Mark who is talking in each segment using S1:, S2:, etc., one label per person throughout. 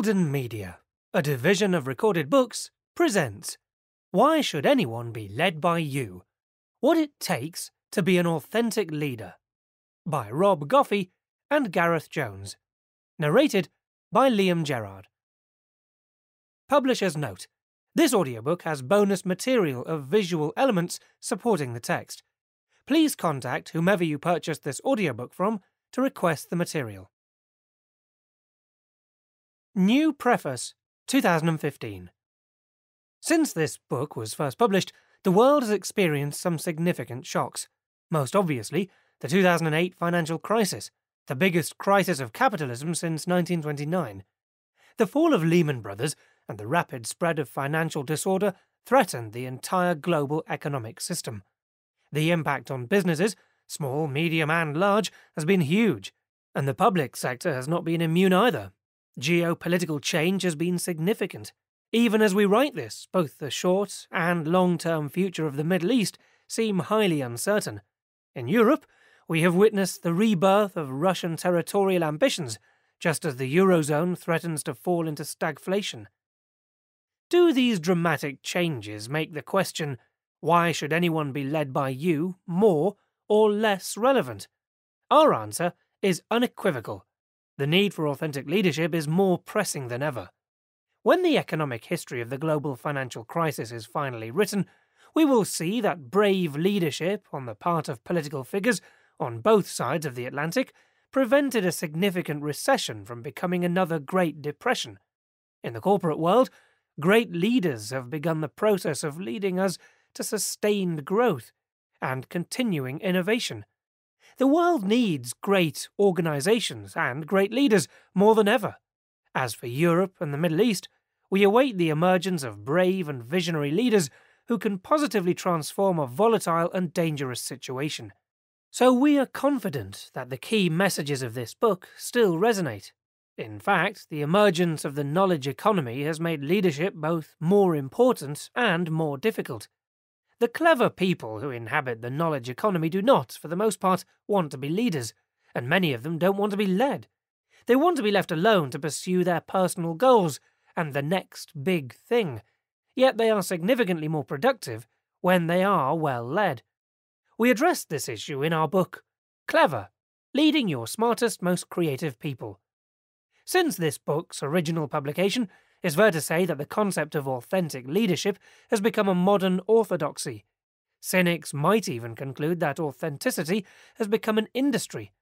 S1: Wilden Media, a division of recorded books, presents Why Should Anyone Be Led by You? What It Takes to Be an Authentic Leader by Rob Goffee and Gareth Jones. Narrated by Liam Gerrard. Publisher's note this audiobook has bonus material of visual elements supporting the text. Please contact whomever you purchased this audiobook from to request the material. New Preface 2015 Since this book was first published, the world has experienced some significant shocks. Most obviously, the 2008 financial crisis, the biggest crisis of capitalism since 1929. The fall of Lehman Brothers and the rapid spread of financial disorder threatened the entire global economic system. The impact on businesses, small, medium, and large, has been huge, and the public sector has not been immune either. Geopolitical change has been significant. Even as we write this, both the short and long term future of the Middle East seem highly uncertain. In Europe, we have witnessed the rebirth of Russian territorial ambitions, just as the Eurozone threatens to fall into stagflation. Do these dramatic changes make the question, why should anyone be led by you, more or less relevant? Our answer is unequivocal. The need for authentic leadership is more pressing than ever. When the economic history of the global financial crisis is finally written, we will see that brave leadership on the part of political figures on both sides of the Atlantic prevented a significant recession from becoming another Great Depression. In the corporate world, Great leaders have begun the process of leading us to sustained growth and continuing innovation. The world needs great organizations and great leaders more than ever. As for Europe and the Middle East, we await the emergence of brave and visionary leaders who can positively transform a volatile and dangerous situation. So we are confident that the key messages of this book still resonate in fact, the emergence of the knowledge economy has made leadership both more important and more difficult. The clever people who inhabit the knowledge economy do not, for the most part, want to be leaders, and many of them don't want to be led. They want to be left alone to pursue their personal goals and the next big thing, yet they are significantly more productive when they are well led. We addressed this issue in our book, Clever Leading Your Smartest, Most Creative People. Since this book's original publication, it's fair to say that the concept of authentic leadership has become a modern orthodoxy. Cynics might even conclude that authenticity has become an industry.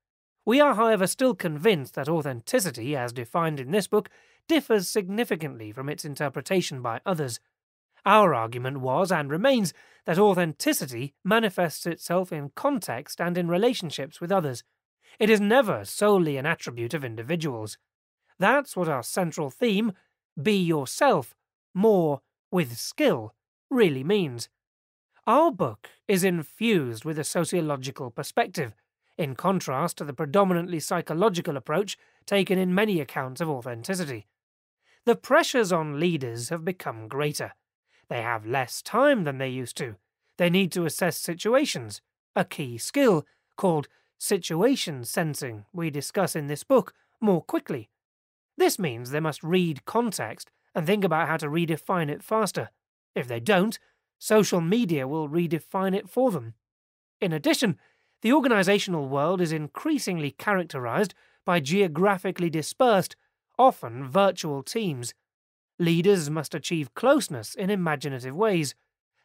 S1: We are, however, still convinced that authenticity, as defined in this book, differs significantly from its interpretation by others. Our argument was and remains that authenticity manifests itself in context and in relationships with others. It is never solely an attribute of individuals. That's what our central theme, be yourself, more with skill, really means. Our book is infused with a sociological perspective, in contrast to the predominantly psychological approach taken in many accounts of authenticity. The pressures on leaders have become greater. They have less time than they used to. They need to assess situations, a key skill called situation sensing we discuss in this book, more quickly. This means they must read context and think about how to redefine it faster. If they don't, social media will redefine it for them. In addition, the organizational world is increasingly characterized by geographically dispersed, often virtual teams. Leaders must achieve closeness in imaginative ways.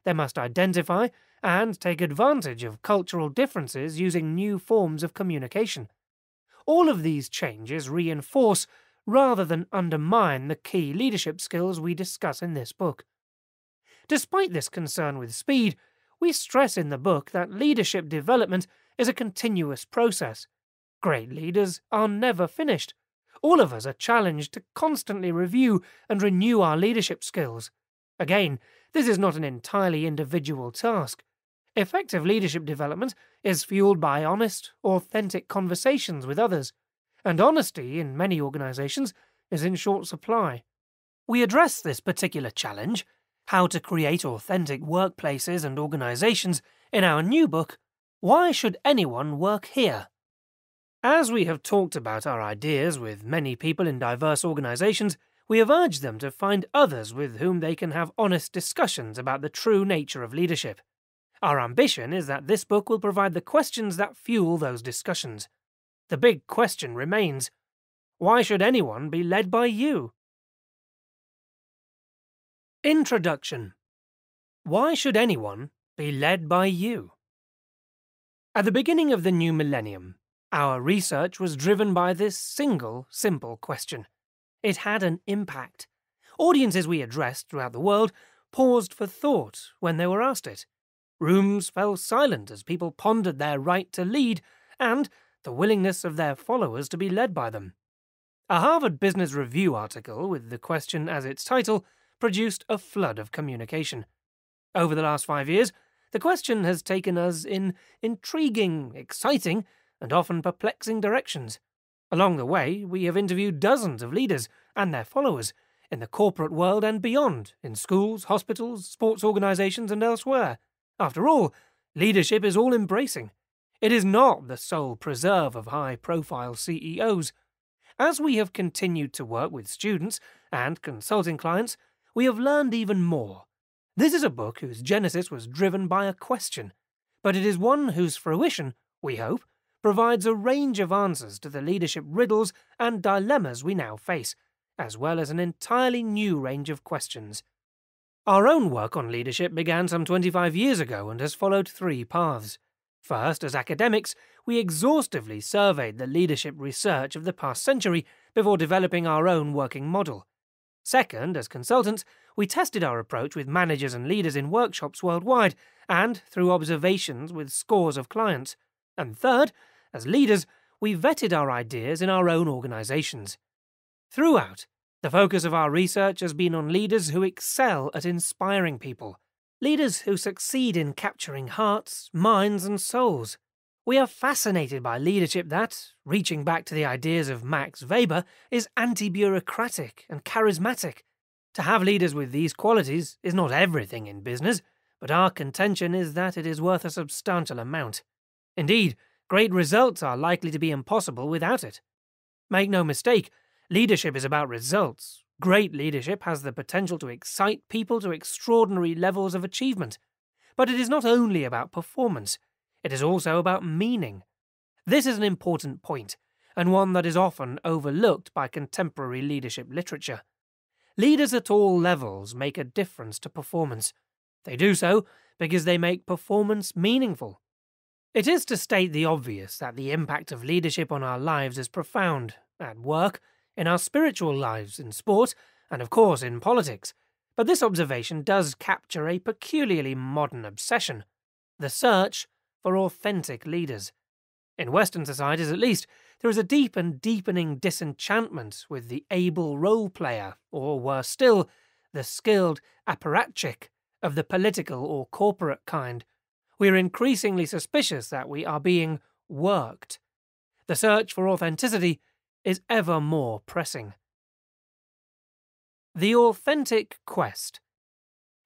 S1: They must identify and take advantage of cultural differences using new forms of communication. All of these changes reinforce rather than undermine the key leadership skills we discuss in this book. Despite this concern with speed, we stress in the book that leadership development is a continuous process. Great leaders are never finished. All of us are challenged to constantly review and renew our leadership skills. Again, this is not an entirely individual task. Effective leadership development is fueled by honest, authentic conversations with others and honesty in many organisations is in short supply. We address this particular challenge, how to create authentic workplaces and organisations, in our new book, Why Should Anyone Work Here? As we have talked about our ideas with many people in diverse organisations, we have urged them to find others with whom they can have honest discussions about the true nature of leadership. Our ambition is that this book will provide the questions that fuel those discussions. The big question remains why should anyone be led by you? Introduction Why should anyone be led by you? At the beginning of the new millennium, our research was driven by this single, simple question. It had an impact. Audiences we addressed throughout the world paused for thought when they were asked it. Rooms fell silent as people pondered their right to lead and the willingness of their followers to be led by them. A Harvard Business Review article with the question as its title produced a flood of communication. Over the last five years, the question has taken us in intriguing, exciting, and often perplexing directions. Along the way, we have interviewed dozens of leaders and their followers in the corporate world and beyond, in schools, hospitals, sports organizations, and elsewhere. After all, leadership is all embracing. It is not the sole preserve of high profile CEOs. As we have continued to work with students and consulting clients, we have learned even more. This is a book whose genesis was driven by a question, but it is one whose fruition, we hope, provides a range of answers to the leadership riddles and dilemmas we now face, as well as an entirely new range of questions. Our own work on leadership began some 25 years ago and has followed three paths. First, as academics, we exhaustively surveyed the leadership research of the past century before developing our own working model. Second, as consultants, we tested our approach with managers and leaders in workshops worldwide and through observations with scores of clients. And third, as leaders, we vetted our ideas in our own organizations. Throughout, the focus of our research has been on leaders who excel at inspiring people, leaders who succeed in capturing hearts, minds, and souls. We are fascinated by leadership that, reaching back to the ideas of Max Weber, is anti bureaucratic and charismatic. To have leaders with these qualities is not everything in business, but our contention is that it is worth a substantial amount. Indeed, Great results are likely to be impossible without it. Make no mistake, leadership is about results. Great leadership has the potential to excite people to extraordinary levels of achievement. But it is not only about performance, it is also about meaning. This is an important point, and one that is often overlooked by contemporary leadership literature. Leaders at all levels make a difference to performance. They do so because they make performance meaningful. It is to state the obvious that the impact of leadership on our lives is profound, at work, in our spiritual lives, in sport, and of course in politics. But this observation does capture a peculiarly modern obsession the search for authentic leaders. In Western societies, at least, there is a deep and deepening disenchantment with the able role player, or worse still, the skilled apparatchik of the political or corporate kind we're increasingly suspicious that we are being worked. The search for authenticity is ever more pressing. The authentic quest.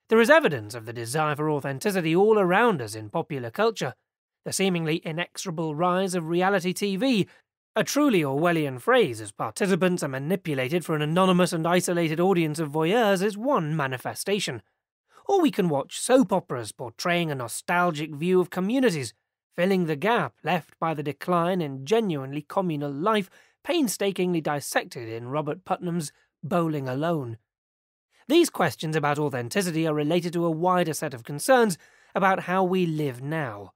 S1: There is evidence of the desire for authenticity all around us in popular culture. The seemingly inexorable rise of reality TV, a truly Orwellian phrase as participants are manipulated for an anonymous and isolated audience of voyeurs, is one manifestation or we can watch soap operas portraying a nostalgic view of communities, filling the gap left by the decline in genuinely communal life painstakingly dissected in Robert Putnam's Bowling Alone. These questions about authenticity are related to a wider set of concerns about how we live now.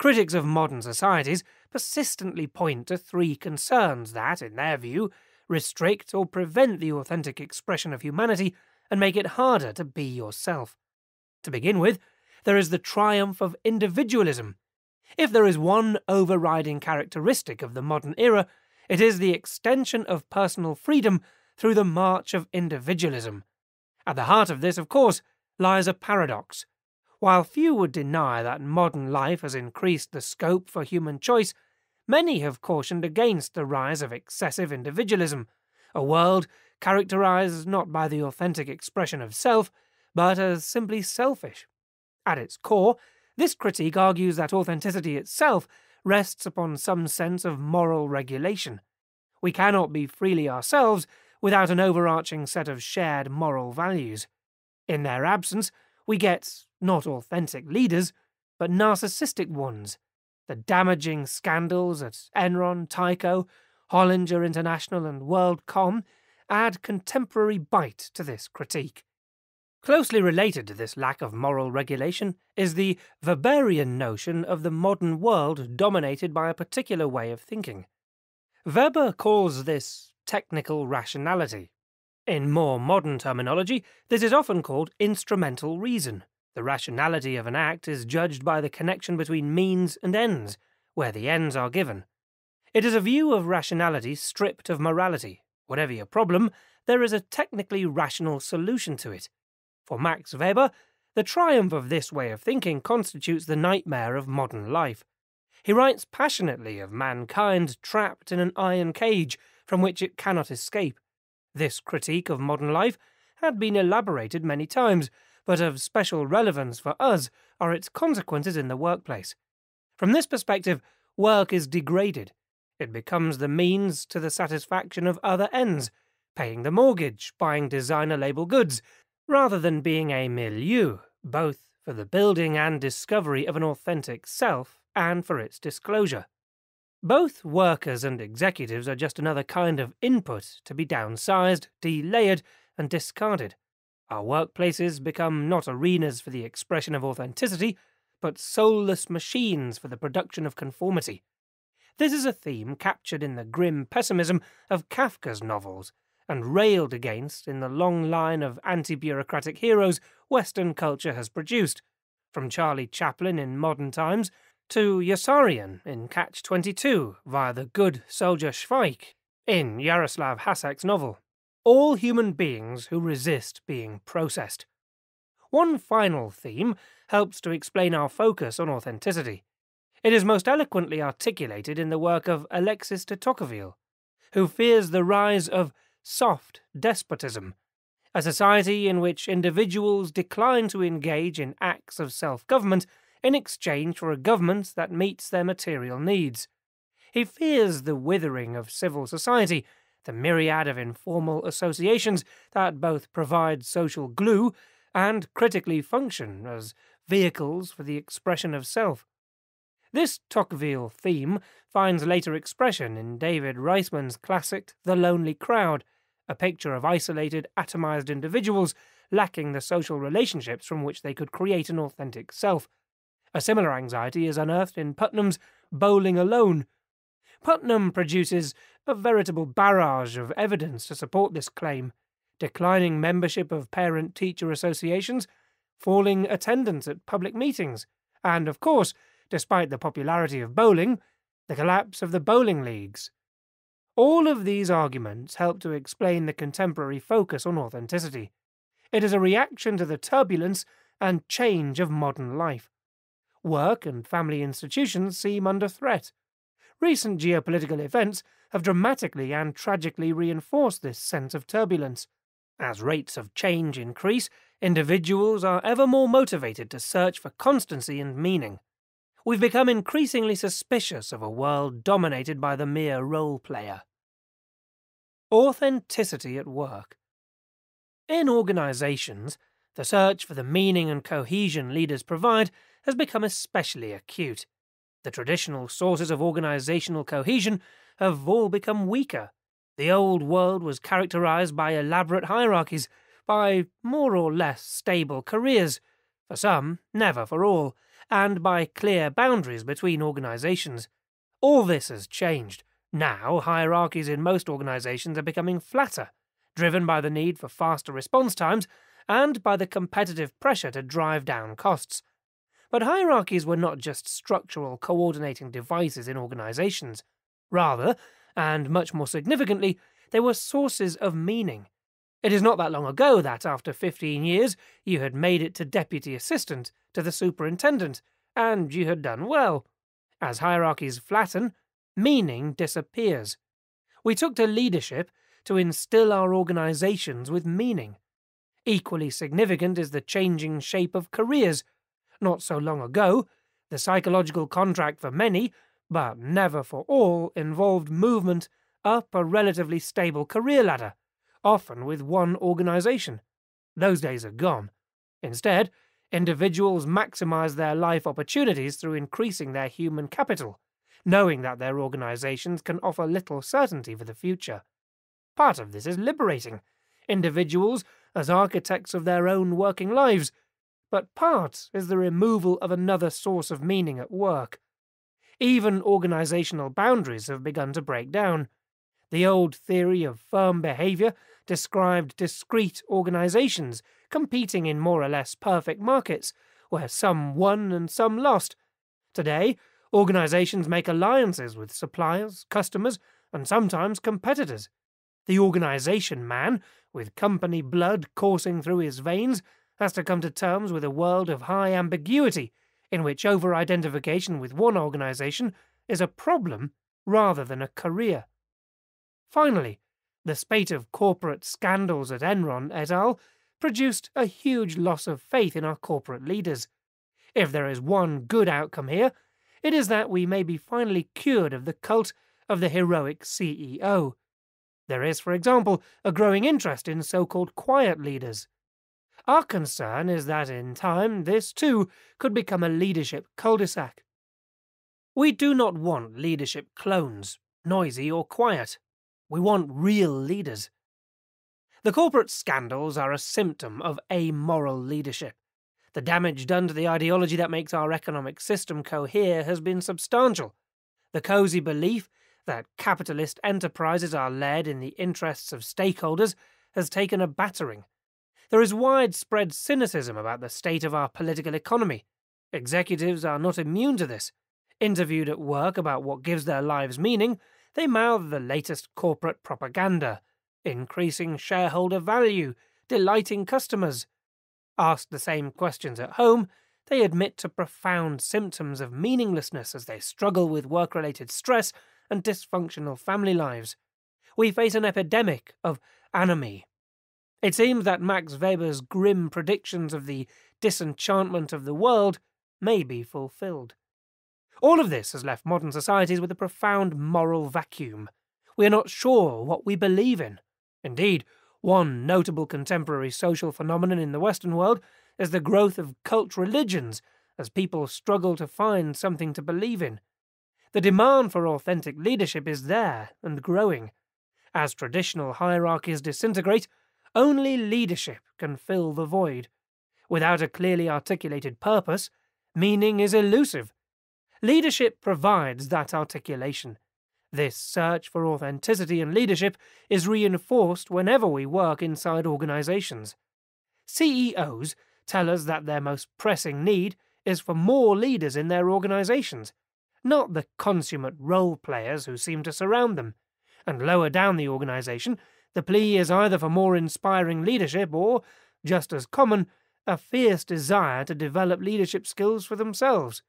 S1: Critics of modern societies persistently point to three concerns that, in their view, restrict or prevent the authentic expression of humanity and make it harder to be yourself. To begin with, there is the triumph of individualism. If there is one overriding characteristic of the modern era, it is the extension of personal freedom through the march of individualism. At the heart of this, of course, lies a paradox. While few would deny that modern life has increased the scope for human choice, many have cautioned against the rise of excessive individualism, a world characterized not by the authentic expression of self, but as simply selfish. At its core, this critique argues that authenticity itself rests upon some sense of moral regulation. We cannot be freely ourselves without an overarching set of shared moral values. In their absence, we get not authentic leaders, but narcissistic ones. The damaging scandals at Enron, Tyco, Hollinger International, and WorldCom add contemporary bite to this critique. Closely related to this lack of moral regulation is the Weberian notion of the modern world dominated by a particular way of thinking. Weber calls this technical rationality. In more modern terminology, this is often called instrumental reason. The rationality of an act is judged by the connection between means and ends, where the ends are given. It is a view of rationality stripped of morality. Whatever your problem, there is a technically rational solution to it. For Max Weber, the triumph of this way of thinking constitutes the nightmare of modern life. He writes passionately of mankind trapped in an iron cage from which it cannot escape. This critique of modern life had been elaborated many times, but of special relevance for us are its consequences in the workplace. From this perspective, work is degraded. It becomes the means to the satisfaction of other ends, paying the mortgage, buying designer label goods, rather than being a milieu, both for the building and discovery of an authentic self and for its disclosure. Both workers and executives are just another kind of input to be downsized, delayered, and discarded. Our workplaces become not arenas for the expression of authenticity, but soulless machines for the production of conformity. This is a theme captured in the grim pessimism of Kafka's novels, and railed against in the long line of anti bureaucratic heroes Western culture has produced, from Charlie Chaplin in modern times to Yossarian in Catch 22 via the good soldier Schweik in Jaroslav Hašek's novel. All human beings who resist being processed. One final theme helps to explain our focus on authenticity. It is most eloquently articulated in the work of Alexis de Tocqueville, who fears the rise of soft despotism, a society in which individuals decline to engage in acts of self government in exchange for a government that meets their material needs. He fears the withering of civil society, the myriad of informal associations that both provide social glue and critically function as vehicles for the expression of self. This Tocqueville theme finds later expression in David Riesman's classic The Lonely Crowd, a picture of isolated, atomized individuals lacking the social relationships from which they could create an authentic self. A similar anxiety is unearthed in Putnam's Bowling Alone. Putnam produces a veritable barrage of evidence to support this claim declining membership of parent teacher associations, falling attendance at public meetings, and, of course, despite the popularity of bowling, the collapse of the bowling leagues. All of these arguments help to explain the contemporary focus on authenticity. It is a reaction to the turbulence and change of modern life. Work and family institutions seem under threat. Recent geopolitical events have dramatically and tragically reinforced this sense of turbulence. As rates of change increase, individuals are ever more motivated to search for constancy and meaning. We've become increasingly suspicious of a world dominated by the mere role player. Authenticity at work. In organizations, the search for the meaning and cohesion leaders provide has become especially acute. The traditional sources of organizational cohesion have all become weaker. The old world was characterized by elaborate hierarchies, by more or less stable careers, for some, never for all, and by clear boundaries between organizations. All this has changed. Now, hierarchies in most organizations are becoming flatter, driven by the need for faster response times and by the competitive pressure to drive down costs. But hierarchies were not just structural coordinating devices in organizations. Rather, and much more significantly, they were sources of meaning. It is not that long ago that, after 15 years, you had made it to deputy assistant to the superintendent, and you had done well. As hierarchies flatten, meaning disappears. We took to leadership to instill our organizations with meaning. Equally significant is the changing shape of careers. Not so long ago, the psychological contract for many, but never for all, involved movement up a relatively stable career ladder, often with one organization. Those days are gone. Instead, individuals maximize their life opportunities through increasing their human capital, knowing that their organizations can offer little certainty for the future. Part of this is liberating individuals as architects of their own working lives, but part is the removal of another source of meaning at work. Even organizational boundaries have begun to break down. The old theory of firm behavior described discrete organizations competing in more or less perfect markets, where some won and some lost. Today, organizations make alliances with suppliers, customers, and sometimes competitors. The organization man, with company blood coursing through his veins, has to come to terms with a world of high ambiguity, in which over identification with one organization is a problem rather than a career. Finally, the spate of corporate scandals at Enron et al. produced a huge loss of faith in our corporate leaders. If there is one good outcome here, it is that we may be finally cured of the cult of the heroic CEO. There is, for example, a growing interest in so called quiet leaders. Our concern is that in time this too could become a leadership cul de sac. We do not want leadership clones, noisy or quiet. We want real leaders. The corporate scandals are a symptom of amoral leadership. The damage done to the ideology that makes our economic system cohere has been substantial. The cosy belief that capitalist enterprises are led in the interests of stakeholders has taken a battering. There is widespread cynicism about the state of our political economy. Executives are not immune to this. Interviewed at work about what gives their lives meaning, they mouth the latest corporate propaganda, increasing shareholder value, delighting customers. Asked the same questions at home, they admit to profound symptoms of meaninglessness as they struggle with work related stress and dysfunctional family lives. We face an epidemic of anomie. It seems that Max Weber's grim predictions of the disenchantment of the world may be fulfilled. All of this has left modern societies with a profound moral vacuum. We are not sure what we believe in. Indeed, one notable contemporary social phenomenon in the Western world is the growth of cult religions as people struggle to find something to believe in. The demand for authentic leadership is there and growing. As traditional hierarchies disintegrate, only leadership can fill the void. Without a clearly articulated purpose, meaning is elusive. Leadership provides that articulation. This search for authenticity and leadership is reinforced whenever we work inside organizations. CEOs tell us that their most pressing need is for more leaders in their organizations not the consummate role players who seem to surround them. And lower down the organisation, the plea is either for more inspiring leadership or, just as common, a fierce desire to develop leadership skills for themselves.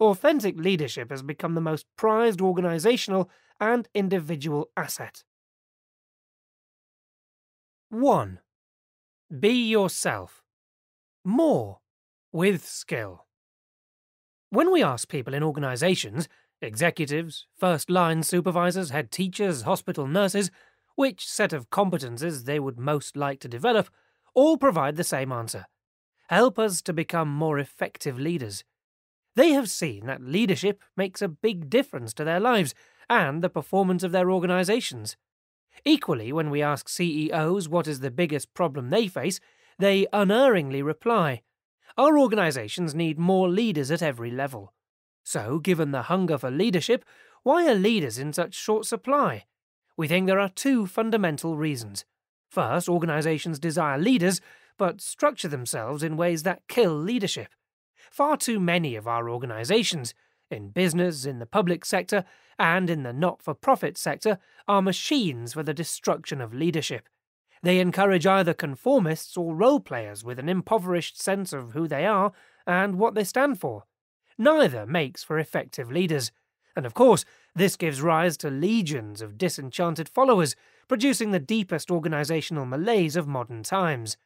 S1: Authentic leadership has become the most prized organisational and individual asset. 1. Be yourself. More with skill. When we ask people in organisations, executives, first line supervisors, head teachers, hospital nurses, which set of competences they would most like to develop, all provide the same answer help us to become more effective leaders. They have seen that leadership makes a big difference to their lives and the performance of their organisations. Equally, when we ask CEOs what is the biggest problem they face, they unerringly reply our organisations need more leaders at every level. So, given the hunger for leadership, why are leaders in such short supply? We think there are two fundamental reasons. First, organisations desire leaders, but structure themselves in ways that kill leadership. Far too many of our organisations, in business, in the public sector, and in the not for profit sector, are machines for the destruction of leadership. They encourage either conformists or role players with an impoverished sense of who they are and what they stand for. Neither makes for effective leaders, and of course, this gives rise to legions of disenchanted followers, producing the deepest organisational malaise of modern times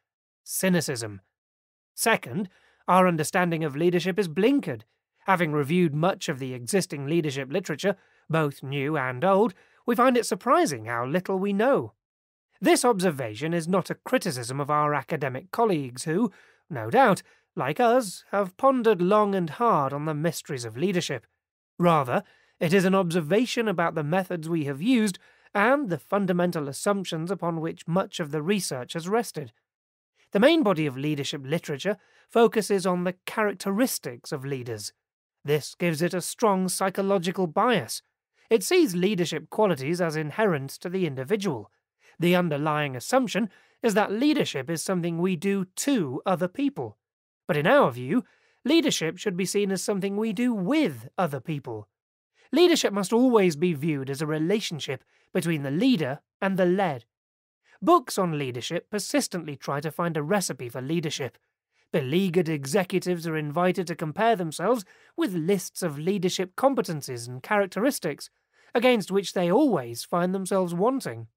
S1: cynicism. Second, our understanding of leadership is blinkered. Having reviewed much of the existing leadership literature, both new and old, we find it surprising how little we know. This observation is not a criticism of our academic colleagues who, no doubt, like us, have pondered long and hard on the mysteries of leadership. Rather, it is an observation about the methods we have used and the fundamental assumptions upon which much of the research has rested. The main body of leadership literature focuses on the characteristics of leaders. This gives it a strong psychological bias. It sees leadership qualities as inherent to the individual. The underlying assumption is that leadership is something we do to other people. But in our view, leadership should be seen as something we do with other people. Leadership must always be viewed as a relationship between the leader and the led. Books on leadership persistently try to find a recipe for leadership. Beleaguered executives are invited to compare themselves with lists of leadership competencies and characteristics, against which they always find themselves wanting.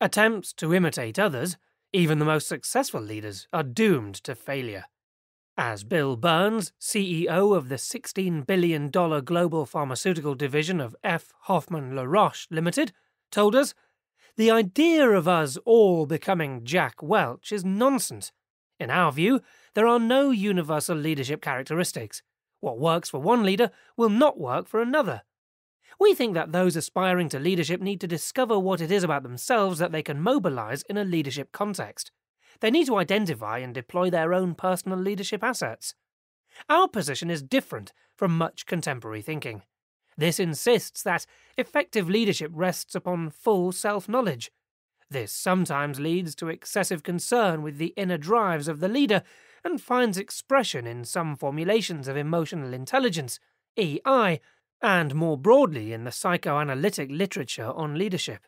S1: Attempts to imitate others, even the most successful leaders, are doomed to failure. As Bill Burns, CEO of the $16 billion global pharmaceutical division of F. Hoffmann La Roche Limited, told us, the idea of us all becoming Jack Welch is nonsense. In our view, there are no universal leadership characteristics. What works for one leader will not work for another. We think that those aspiring to leadership need to discover what it is about themselves that they can mobilize in a leadership context. They need to identify and deploy their own personal leadership assets. Our position is different from much contemporary thinking. This insists that effective leadership rests upon full self knowledge. This sometimes leads to excessive concern with the inner drives of the leader and finds expression in some formulations of emotional intelligence, EI, and more broadly in the psychoanalytic literature on leadership.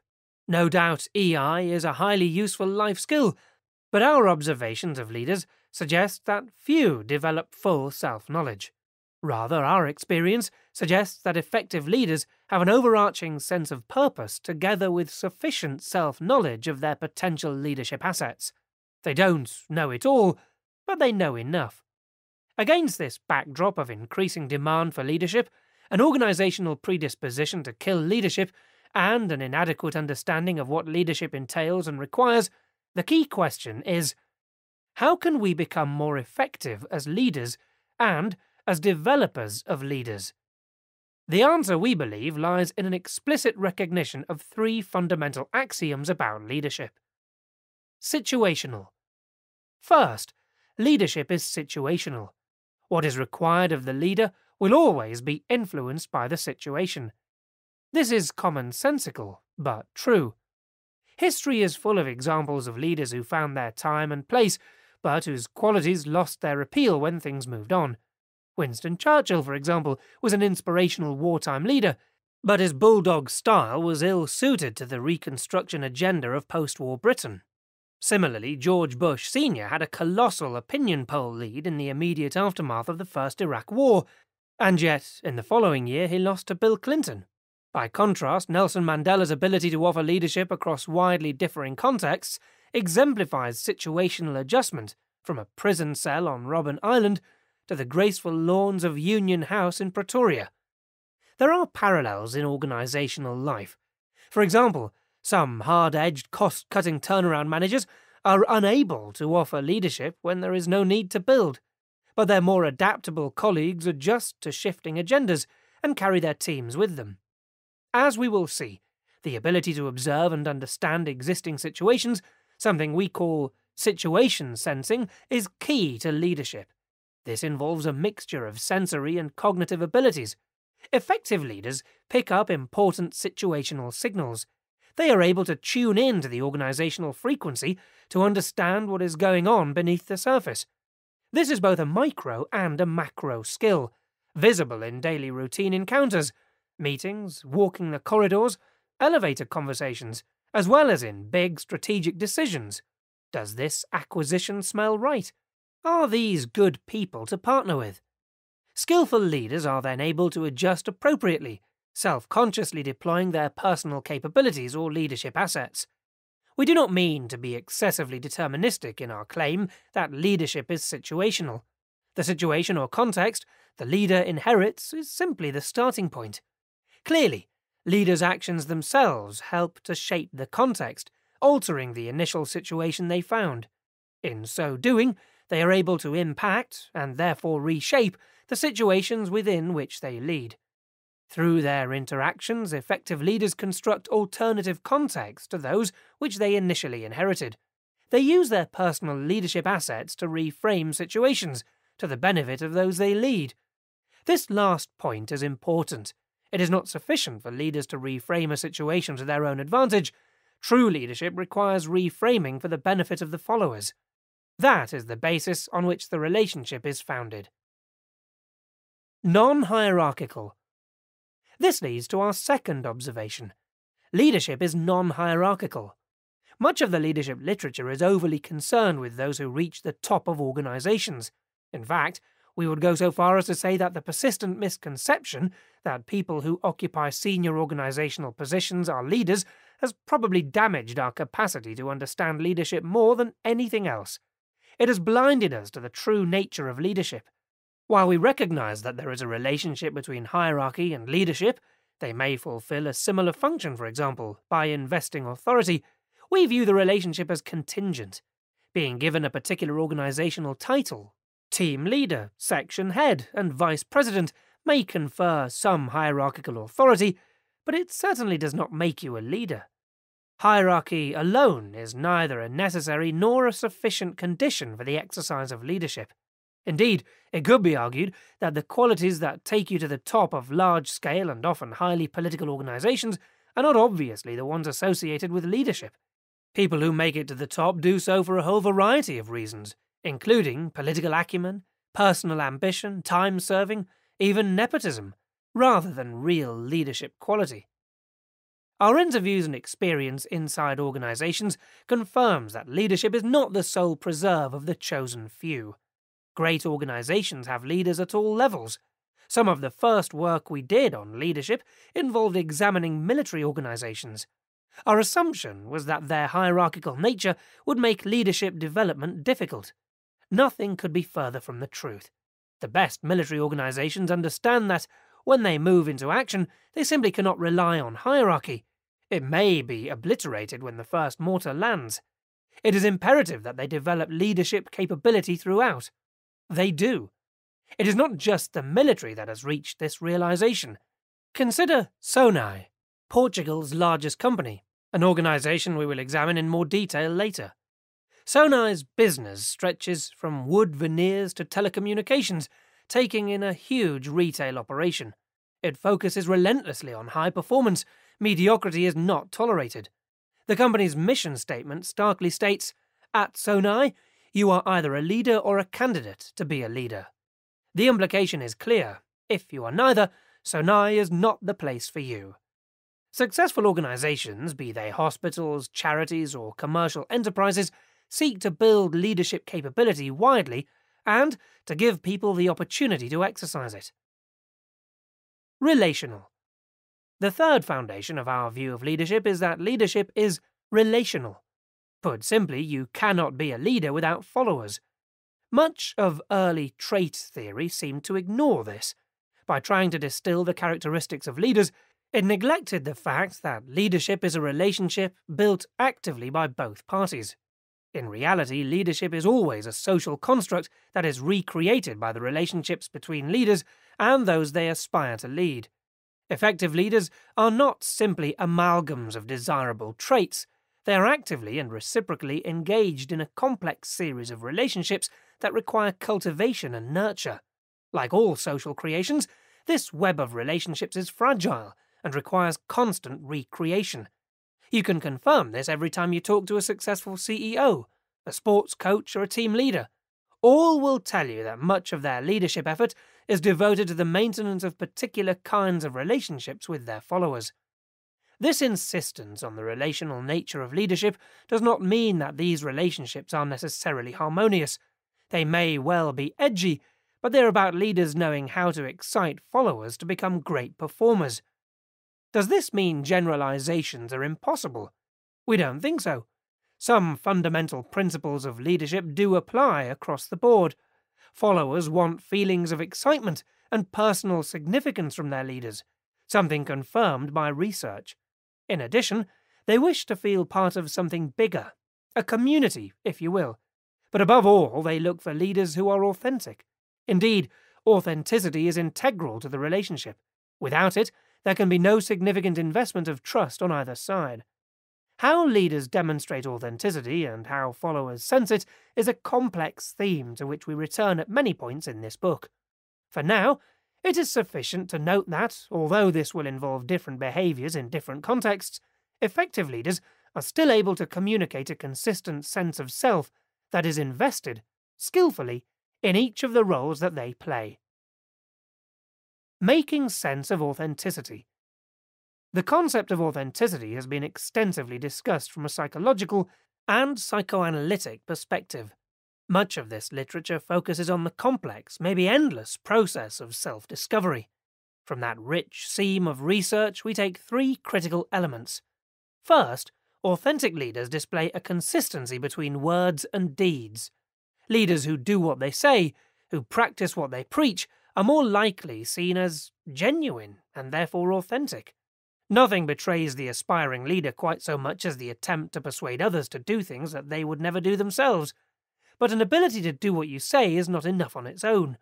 S1: No doubt EI is a highly useful life skill but our observations of leaders suggest that few develop full self knowledge. Rather, our experience suggests that effective leaders have an overarching sense of purpose together with sufficient self knowledge of their potential leadership assets. They don't know it all, but they know enough. Against this backdrop of increasing demand for leadership, an organizational predisposition to kill leadership, and an inadequate understanding of what leadership entails and requires, the key question is how can we become more effective as leaders and as developers of leaders? The answer, we believe, lies in an explicit recognition of three fundamental axioms about leadership. Situational. First, leadership is situational. What is required of the leader will always be influenced by the situation. This is commonsensical, but true. History is full of examples of leaders who found their time and place, but whose qualities lost their appeal when things moved on. Winston Churchill, for example, was an inspirational wartime leader, but his bulldog style was ill suited to the reconstruction agenda of post war Britain. Similarly, George Bush Sr. had a colossal opinion poll lead in the immediate aftermath of the First Iraq War, and yet, in the following year, he lost to Bill Clinton, by contrast, Nelson Mandela's ability to offer leadership across widely differing contexts exemplifies situational adjustment from a prison cell on Robben Island to the graceful lawns of Union House in Pretoria. There are parallels in organisational life. For example, some hard edged, cost cutting turnaround managers are unable to offer leadership when there is no need to build, but their more adaptable colleagues adjust to shifting agendas and carry their teams with them. As we will see, the ability to observe and understand existing situations, something we call situation sensing, is key to leadership. This involves a mixture of sensory and cognitive abilities. Effective leaders pick up important situational signals. They are able to tune in to the organizational frequency to understand what is going on beneath the surface. This is both a micro and a macro skill, visible in daily routine encounters meetings, walking the corridors, elevator conversations, as well as in big strategic decisions. Does this acquisition smell right? Are these good people to partner with? Skillful leaders are then able to adjust appropriately, self consciously deploying their personal capabilities or leadership assets. We do not mean to be excessively deterministic in our claim that leadership is situational. The situation or context the leader inherits is simply the starting point. Clearly, leaders' actions themselves help to shape the context, altering the initial situation they found. In so doing, they are able to impact, and therefore reshape, the situations within which they lead. Through their interactions, effective leaders construct alternative contexts to those which they initially inherited. They use their personal leadership assets to reframe situations to the benefit of those they lead. This last point is important. It is not sufficient for leaders to reframe a situation to their own advantage. True leadership requires reframing for the benefit of the followers. That is the basis on which the relationship is founded. Non hierarchical. This leads to our second observation. Leadership is non hierarchical. Much of the leadership literature is overly concerned with those who reach the top of organizations. In fact, we would go so far as to say that the persistent misconception that people who occupy senior organizational positions are leaders has probably damaged our capacity to understand leadership more than anything else. It has blinded us to the true nature of leadership. While we recognize that there is a relationship between hierarchy and leadership, they may fulfill a similar function, for example, by investing authority, we view the relationship as contingent. Being given a particular organizational title Team leader, section head, and vice president may confer some hierarchical authority, but it certainly does not make you a leader. Hierarchy alone is neither a necessary nor a sufficient condition for the exercise of leadership. Indeed, it could be argued that the qualities that take you to the top of large scale and often highly political organizations are not obviously the ones associated with leadership. People who make it to the top do so for a whole variety of reasons, including political acumen, personal ambition, time serving, even nepotism, rather than real leadership quality. Our interviews and experience inside organisations confirms that leadership is not the sole preserve of the chosen few. Great organisations have leaders at all levels. Some of the first work we did on leadership involved examining military organisations. Our assumption was that their hierarchical nature would make leadership development difficult. Nothing could be further from the truth. The best military organizations understand that, when they move into action, they simply cannot rely on hierarchy. It may be obliterated when the first mortar lands. It is imperative that they develop leadership capability throughout. They do. It is not just the military that has reached this realization. Consider Sonae, Portugal's largest company, an organization we will examine in more detail later. Sonae's business stretches from wood veneers to telecommunications, taking in a huge retail operation. It focuses relentlessly on high performance. Mediocrity is not tolerated. The company's mission statement starkly states At Sonae, you are either a leader or a candidate to be a leader. The implication is clear. If you are neither, Sonae is not the place for you. Successful organizations, be they hospitals, charities, or commercial enterprises, seek to build leadership capability widely and to give people the opportunity to exercise it. Relational. The third foundation of our view of leadership is that leadership is relational. Put simply, you cannot be a leader without followers. Much of early trait theory seemed to ignore this. By trying to distill the characteristics of leaders, it neglected the fact that leadership is a relationship built actively by both parties. In reality, leadership is always a social construct that is recreated by the relationships between leaders and those they aspire to lead. Effective leaders are not simply amalgams of desirable traits, they are actively and reciprocally engaged in a complex series of relationships that require cultivation and nurture. Like all social creations, this web of relationships is fragile and requires constant recreation. You can confirm this every time you talk to a successful CEO, a sports coach, or a team leader. All will tell you that much of their leadership effort is devoted to the maintenance of particular kinds of relationships with their followers. This insistence on the relational nature of leadership does not mean that these relationships are necessarily harmonious. They may well be edgy, but they're about leaders knowing how to excite followers to become great performers. Does this mean generalizations are impossible? We don't think so. Some fundamental principles of leadership do apply across the board. Followers want feelings of excitement and personal significance from their leaders, something confirmed by research. In addition, They wish to feel part of something bigger, a community, if you will. But above all, they look for leaders who are authentic. Indeed, authenticity is integral to the relationship. Without it, there can be no significant investment of trust on either side. How leaders demonstrate authenticity and how followers sense it is a complex theme to which we return at many points in this book. For now, it is sufficient to note that, although this will involve different behaviours in different contexts, effective leaders are still able to communicate a consistent sense of self that is invested, skillfully, in each of the roles that they play. Making sense of authenticity. The concept of authenticity has been extensively discussed from a psychological and psychoanalytic perspective. Much of this literature focuses on the complex, maybe endless, process of self discovery. From that rich seam of research, we take three critical elements. First, authentic leaders display a consistency between words and deeds. Leaders who do what they say, who practice what they preach, are more likely seen as genuine and therefore authentic. Nothing betrays the aspiring leader quite so much as the attempt to persuade others to do things that they would never do themselves. But an ability to do what you say is not enough on its own.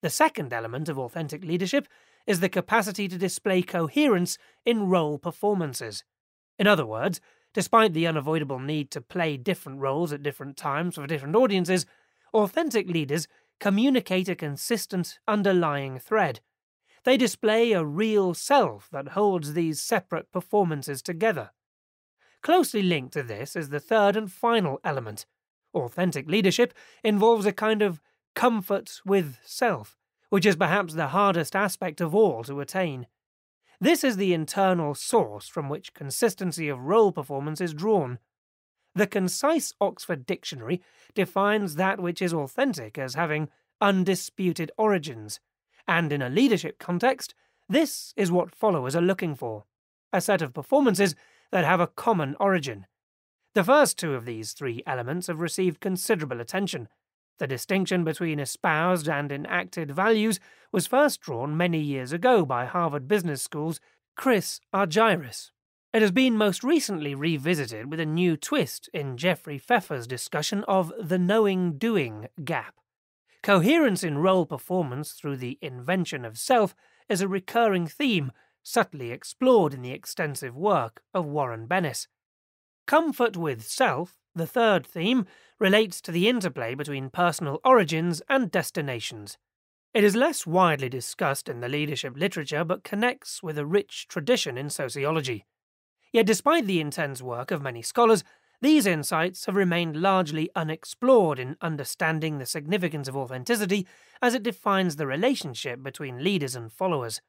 S1: The second element of authentic leadership is the capacity to display coherence in role performances. In other words, despite the unavoidable need to play different roles at different times for different audiences, authentic leaders communicate a consistent underlying thread they display a real self that holds these separate performances together. Closely linked to this is the third and final element. Authentic leadership involves a kind of comfort with self, which is perhaps the hardest aspect of all to attain. This is the internal source from which consistency of role performance is drawn. The concise Oxford Dictionary defines that which is authentic as having undisputed origins, and in a leadership context, this is what followers are looking for a set of performances that have a common origin. The first two of these three elements have received considerable attention. The distinction between espoused and enacted values was first drawn many years ago by Harvard Business School's Chris Argyris. It has been most recently revisited with a new twist in Jeffrey Pfeffer's discussion of the knowing doing gap. Coherence in role performance through the invention of self is a recurring theme subtly explored in the extensive work of Warren Bennis. Comfort with self, the third theme, relates to the interplay between personal origins and destinations. It is less widely discussed in the leadership literature but connects with a rich tradition in sociology. Yet, despite the intense work of many scholars, these insights have remained largely unexplored in understanding the significance of authenticity as it defines the relationship between leaders and followers.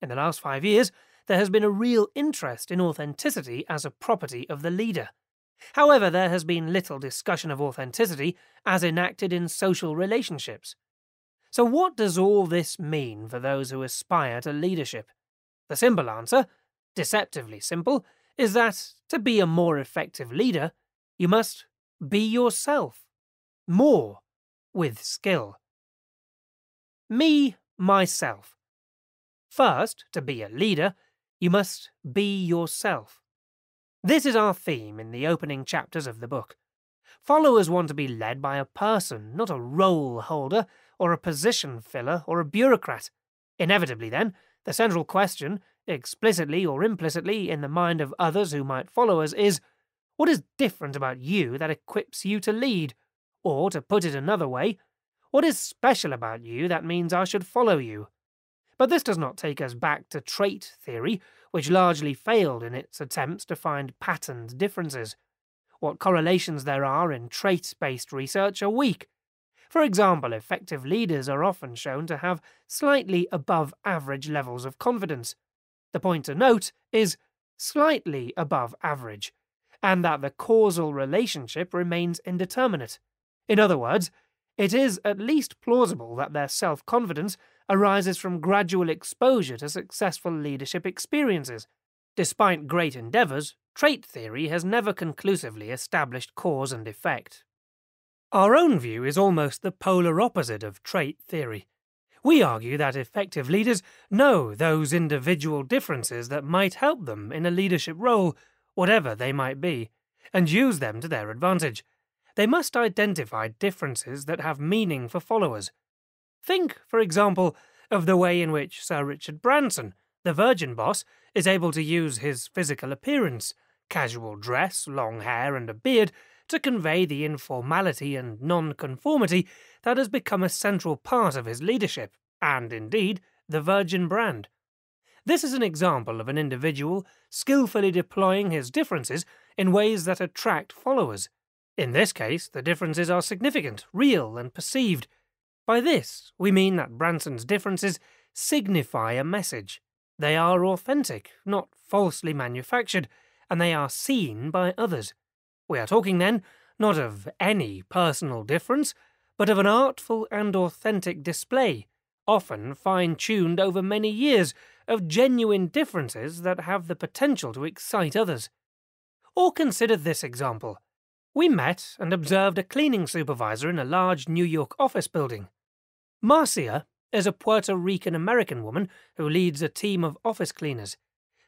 S1: In the last five years, there has been a real interest in authenticity as a property of the leader. However, there has been little discussion of authenticity as enacted in social relationships. So, what does all this mean for those who aspire to leadership? The simple answer, deceptively simple, is that to be a more effective leader, you must be yourself, more with skill. Me, myself. First, to be a leader, you must be yourself. This is our theme in the opening chapters of the book. Followers want to be led by a person, not a role holder, or a position filler, or a bureaucrat. Inevitably, then, the central question explicitly or implicitly in the mind of others who might follow us, is what is different about you that equips you to lead? Or, to put it another way, what is special about you that means I should follow you? But this does not take us back to trait theory, which largely failed in its attempts to find patterned differences. What correlations there are in trait based research are weak. For example, effective leaders are often shown to have slightly above average levels of confidence, the point to note is slightly above average, and that the causal relationship remains indeterminate. In other words, it is at least plausible that their self confidence arises from gradual exposure to successful leadership experiences. Despite great endeavours, trait theory has never conclusively established cause and effect. Our own view is almost the polar opposite of trait theory. We argue that effective leaders know those individual differences that might help them in a leadership role, whatever they might be, and use them to their advantage. They must identify differences that have meaning for followers. Think, for example, of the way in which Sir Richard Branson, the Virgin boss, is able to use his physical appearance, casual dress, long hair, and a beard to convey the informality and nonconformity that has become a central part of his leadership, and indeed the Virgin brand. This is an example of an individual skillfully deploying his differences in ways that attract followers. In this case, the differences are significant, real, and perceived. By this, we mean that Branson's differences signify a message. They are authentic, not falsely manufactured, and they are seen by others. We are talking then not of any personal difference, but of an artful and authentic display, often fine tuned over many years, of genuine differences that have the potential to excite others. Or consider this example. We met and observed a cleaning supervisor in a large New York office building. Marcia is a Puerto Rican American woman who leads a team of office cleaners.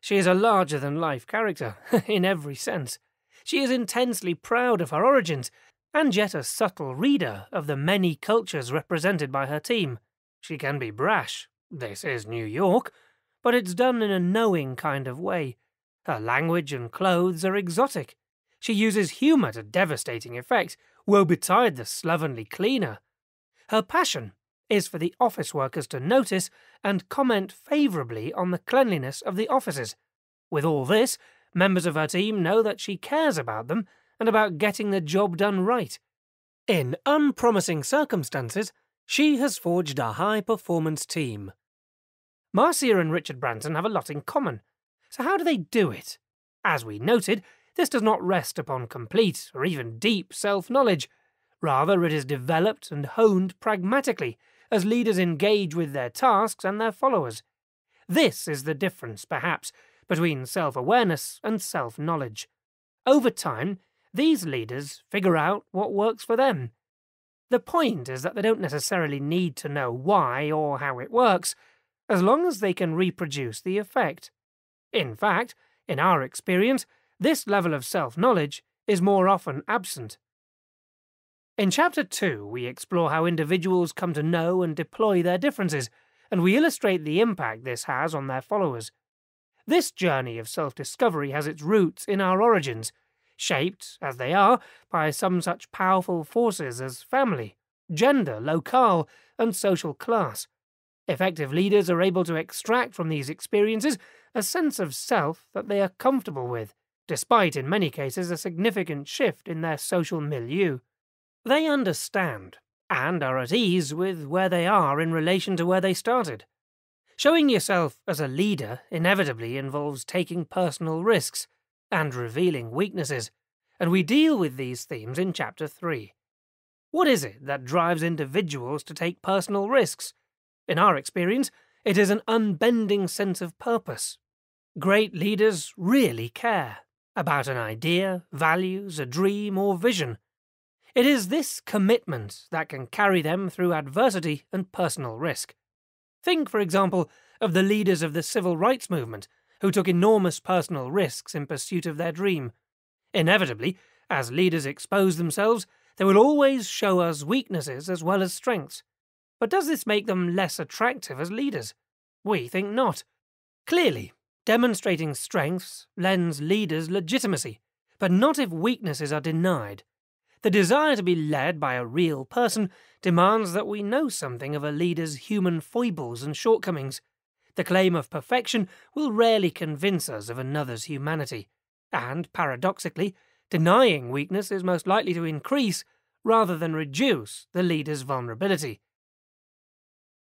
S1: She is a larger than life character, in every sense. She is intensely proud of her origins, and yet a subtle reader of the many cultures represented by her team. She can be brash, this is New York, but it's done in a knowing kind of way. Her language and clothes are exotic. She uses humour to devastating effect, woe betide the slovenly cleaner. Her passion is for the office workers to notice and comment favourably on the cleanliness of the offices. With all this, members of her team know that she cares about them and about getting the job done right. In unpromising circumstances, she has forged a high performance team. Marcia and Richard Branson have a lot in common. So, how do they do it? As we noted, this does not rest upon complete or even deep self knowledge. Rather, it is developed and honed pragmatically as leaders engage with their tasks and their followers. This is the difference, perhaps, between self awareness and self knowledge. Over time, these leaders figure out what works for them. The point is that they don't necessarily need to know why or how it works, as long as they can reproduce the effect. In fact, in our experience, this level of self knowledge is more often absent. In Chapter 2, we explore how individuals come to know and deploy their differences, and we illustrate the impact this has on their followers. This journey of self discovery has its roots in our origins, shaped, as they are, by some such powerful forces as family, gender, locale, and social class. Effective leaders are able to extract from these experiences a sense of self that they are comfortable with, despite in many cases a significant shift in their social milieu. They understand and are at ease with where they are in relation to where they started. Showing yourself as a leader inevitably involves taking personal risks and revealing weaknesses, and we deal with these themes in Chapter 3. What is it that drives individuals to take personal risks? In our experience, it is an unbending sense of purpose. Great leaders really care about an idea, values, a dream, or vision it is this commitment that can carry them through adversity and personal risk. Think, for example, of the leaders of the civil rights movement who took enormous personal risks in pursuit of their dream. Inevitably, as leaders expose themselves, they will always show us weaknesses as well as strengths. But does this make them less attractive as leaders? We think not. Clearly, demonstrating strengths lends leaders legitimacy, but not if weaknesses are denied the desire to be led by a real person demands that we know something of a leader's human foibles and shortcomings. The claim of perfection will rarely convince us of another's humanity, and, paradoxically, denying weakness is most likely to increase rather than reduce the leader's vulnerability.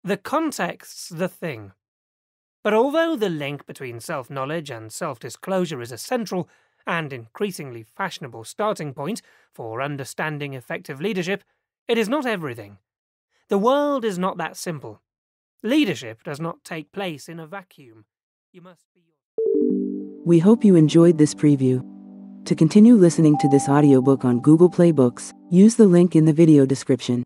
S1: The context's the thing. But although the link between self knowledge and self disclosure is a central and increasingly fashionable starting point for understanding effective leadership, it is not everything. The world is not that simple. Leadership does not take place in a vacuum. You must be.
S2: We hope you enjoyed this preview. To continue listening to this audiobook on Google Play Books, use the link in the video description.